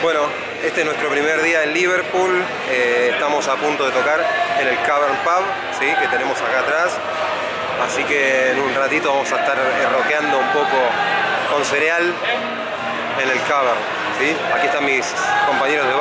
Bueno, este es nuestro primer día en Liverpool. Eh, estamos a punto de tocar en el Cavern Pub, ¿sí? que tenemos acá atrás. Así que en un ratito vamos a estar eh, roqueando un poco con cereal en el Cavern. ¿sí? Aquí están mis compañeros de.